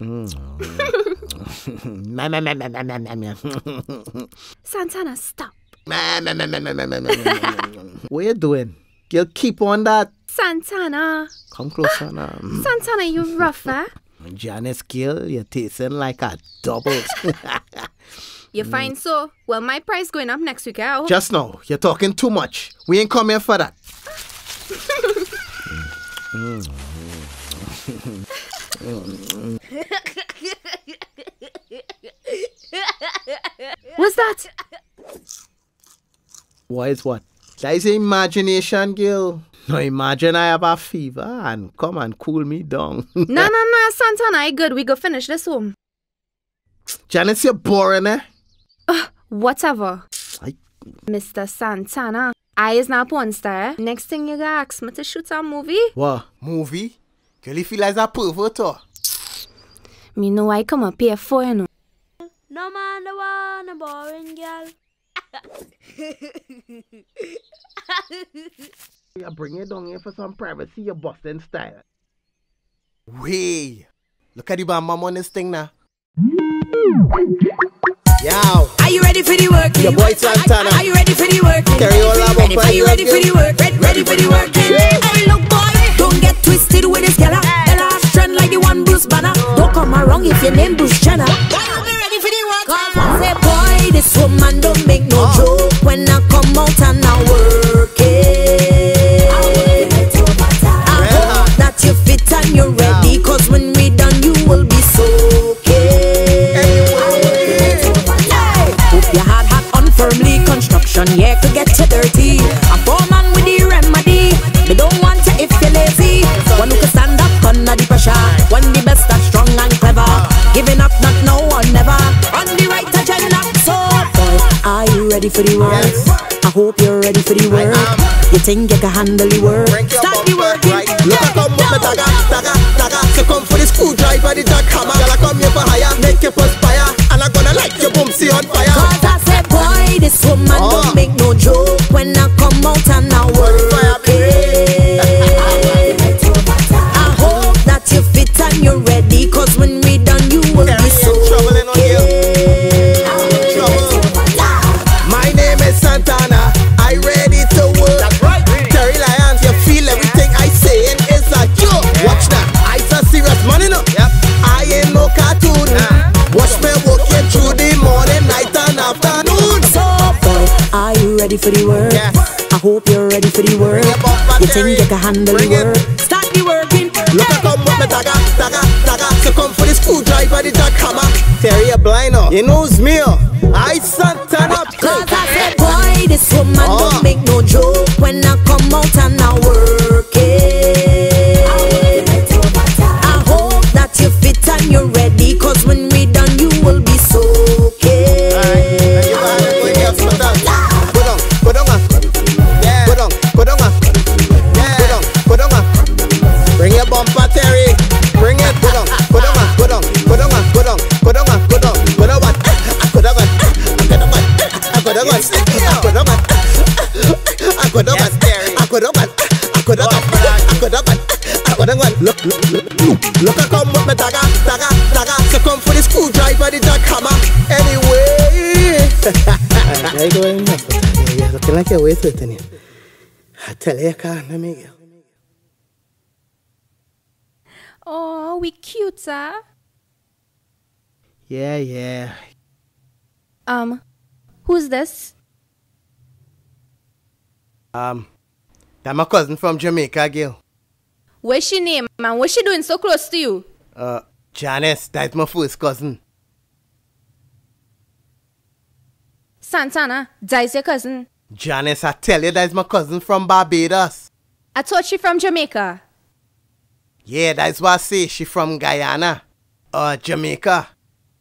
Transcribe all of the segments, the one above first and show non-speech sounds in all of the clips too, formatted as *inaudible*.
Mm. Santana, stop. *laughs* what you doing? You'll keep on that. Santana. Come closer now. *gasps* Santana, you rougher. Eh? Janice girl, you're tasting like a double. *laughs* you find so? Well, my price going up next week, eh? Just now, you're talking too much. We ain't come here for that. *laughs* What's that? What is what? That is imagination, girl. Now imagine I have a fever and come and cool me down. *laughs* no, no, no, Santana, I good. We go finish this home. Janice, you're boring, eh? Whatever. I- Mr. Santana, I is not porn star. Next thing you gonna ask me to shoot a movie? What? Movie? Girl, you feel like a pervert or? Me know I come up here for you know. No man, no one, a boring girl. *laughs* You bring it down here for some privacy, you're Boston style. Way. Look at the bam bam on this thing now. Yow. Are you ready for the work? Your boy Santana. Are you ready for the work? Carry all our Ready for bumper, you ready for the work? Ready, ready for the work? If your name Bruce Jenner. Why you be ready for the work? Cause I say boy, this woman don't make no joke for the work? I hope you're ready for the work. You think you can handle the work? Start the working. Look at come with me dagger, dagger, dagger. So come for the screwdriver, the jackhammer. Girl, I come here for hire, make you perspire. And I'm gonna light your see on fire. Cause I said, boy, this woman ready for the work? I hope you're ready for the work. It You think you can handle Bring the it. work? Start the working. Look at come with me dagger, dagger, dagger. So come for the screwdriver, the jackhammer. Terri, you blind up. You knows me. oh. I Santana. Cause I said, boy, this woman Oh. don't uh. make no joke when I come out and I work Aquadomas, Aquadomas, Aquadomas, Aquadomas, Aquadomas, Aquadomas, Aquadomas. Look, look, look, I come with my dagger, dagger, dagger. So come for the school drive by the dark hammer Anyway. Ahí lo ven, lo que la que voy a tener. Hasta la carne, amigo. Oh, we cute, sir. Yeah, yeah. Um, who's this? Um, that my cousin from Jamaica, girl. What's she name, man? What's she doing so close to you? Uh, Janice, that's my first cousin. Santana, that's your cousin. Janice, I tell you, that's my cousin from Barbados. I thought she from Jamaica. Yeah, that's what I say. She from Guyana. Uh, Jamaica.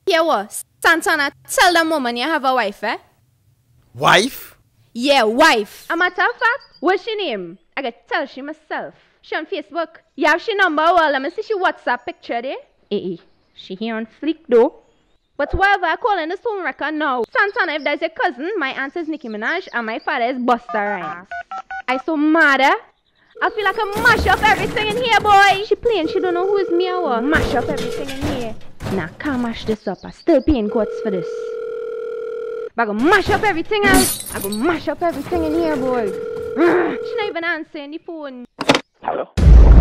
Yeah, what? Santana, tell the woman you have a wife, eh? Wife? Yeah, wife. A matter of fact, what's she name? I got tell she myself. She on Facebook. You have she number? Well, let me see she WhatsApp picture there. Eh, eh. She here on fleek though. But whatever, I call in the phone record now. Santana, if there's a cousin, my aunt is Nicki Minaj and my father is Busta Rhymes. I so mad, eh? I feel like I mash up everything in here, boy. She playing, she don't know who's me or what. mash up everything in here. Nah, can't mash this up. I still paying courts for this. But I go mash up everything else. I go mash up everything in here, boy. *sighs* she not even answering the phone. Hello?